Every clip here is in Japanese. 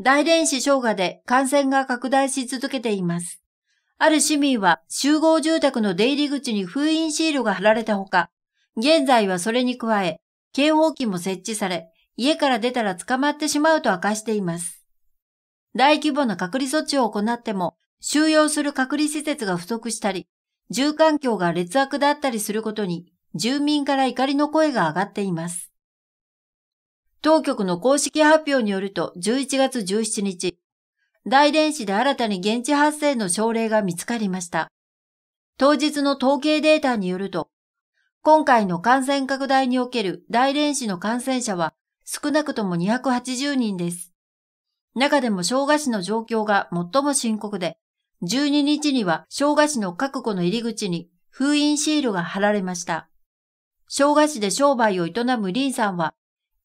大連市生姜で感染が拡大し続けています。ある市民は集合住宅の出入り口に封印シールが貼られたほか、現在はそれに加え、警報器も設置され、家から出たら捕まってしまうと明かしています。大規模な隔離措置を行っても、収容する隔離施設が不足したり、住環境が劣悪だったりすることに、住民から怒りの声が上がっています。当局の公式発表によると11月17日、大連市で新たに現地発生の症例が見つかりました。当日の統計データによると、今回の感染拡大における大連市の感染者は少なくとも280人です。中でも生姜市の状況が最も深刻で、12日には生姜市の各戸の入り口に封印シールが貼られました。生姜市で商売を営む林さんは、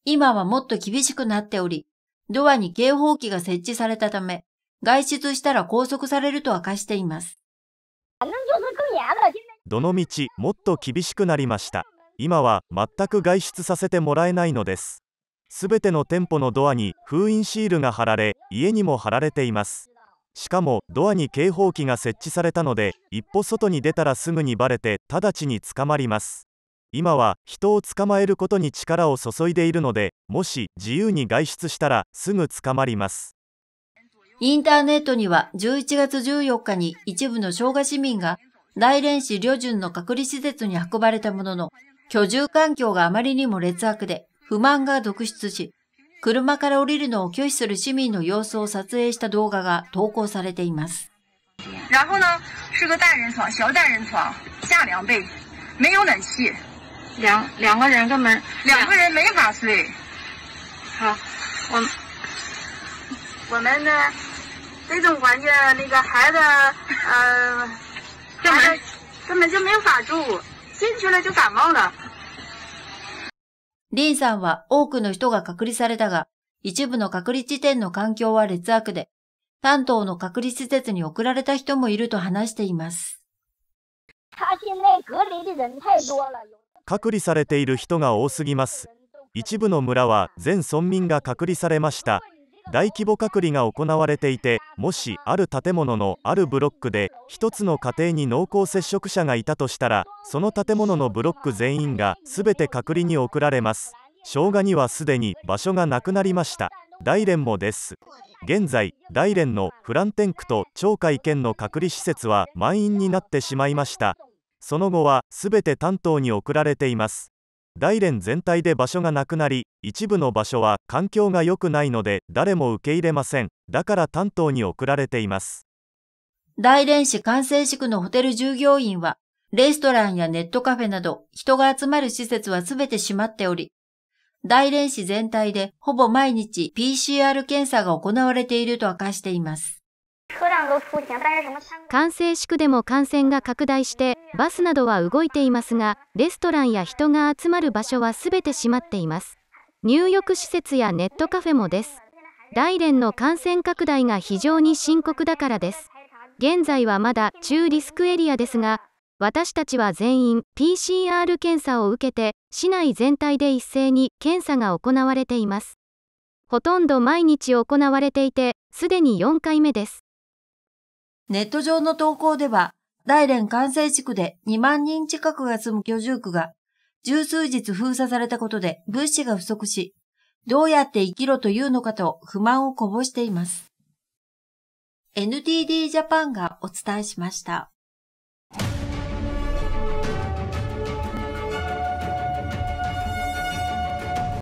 今はもっと厳しくなっており、ドアに警報器が設置されたため、外出したら拘束されると明かしています。どのみちもっと厳しくなりました。今は全く外出させてもらえないのです。すべての店舗のドアに封印シールが貼られ、家にも貼られています。しかもドアに警報器が設置されたので、一歩外に出たらすぐにバレて直ちに捕まります。今は人を捕まえることに力を注いでいるのでもし自由に外出したらすぐ捕まりますインターネットには11月14日に一部の生姜市民が大連市旅順の隔離施設に運ばれたものの居住環境があまりにも劣悪で不満が続出し車から降りるのを拒否する市民の様子を撮影した動画が投稿されています。然后呢，是个单人床，小单人床，下两倍，没有冷气。两两个人根本两个人没法睡。好，我我们的这种环境，那个孩子呃，孩子根本就没法住，进去了就感冒了。リンさんは多くの人が隔離されたが、一部の隔離地点の環境は劣悪で、担当の隔離施設に送られた人もいると話しています。隔。離されている人が多すぎます。一部の村は全村民が隔離されました。大規模隔離が行われていてもしある建物のあるブロックで1つの家庭に濃厚接触者がいたとしたらその建物のブロック全員が全て隔離に送られます。生姜にはすでに場所がなくなりました。大連もです。現在大連のフランテン区と鳥海県の隔離施設は満員になってしまいました。その後はすべて担当に送られています。大連全体で場所がなくなり一部の場所は環境が良くないので誰も受け入れません。だから担当に送られています。大連市関西地区のホテル従業員はレストランやネットカフェなど人が集まる施設はすべて閉まっており大連市全体でほぼ毎日 PCR 検査が行われていると明かしています。管制宿でも感染が拡大してバスなどは動いていますがレストランや人が集まる場所はすべて閉まっています。入浴施設やネットカフェもです。大連の感染拡大が非常に深刻だからです。現在はまだ中リスクエリアですが私たちは全員 PCR 検査を受けて市内全体で一斉に検査が行われています。ほとんど毎日行われていてすでに4回目です。ネット上の投稿では、大連完成地区で2万人近くが住む居住区が、十数日封鎖されたことで物資が不足し、どうやって生きろというのかと不満をこぼしています。NTD ジャパンがお伝えしました。